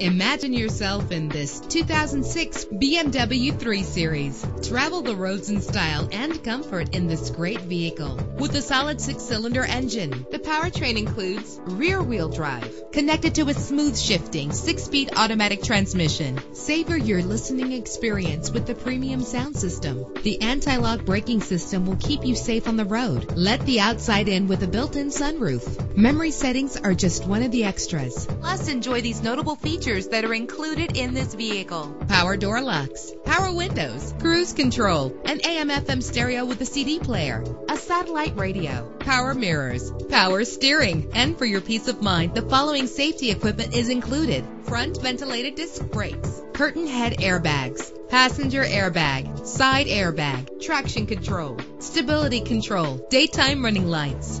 Imagine yourself in this 2006 BMW 3 Series. Travel the roads in style and comfort in this great vehicle. With a solid six-cylinder engine, the powertrain includes rear-wheel drive, connected to a smooth shifting six-speed automatic transmission. Savor your listening experience with the premium sound system. The anti-lock braking system will keep you safe on the road. Let the outside in with a built-in sunroof. Memory settings are just one of the extras. Plus, enjoy these notable features that are included in this vehicle. Power door locks, power windows, cruise control, an AM FM stereo with a CD player, a satellite radio, power mirrors, power steering. And for your peace of mind, the following safety equipment is included. Front ventilated disc brakes, curtain head airbags, passenger airbag, side airbag, traction control, stability control, daytime running lights.